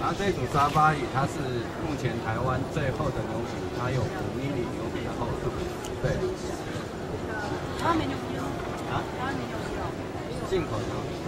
然后这组沙发椅，它是目前台湾最厚的牛皮，它有五厘米牛皮的厚度。对，三米牛皮啊，三米牛皮，进口牛皮。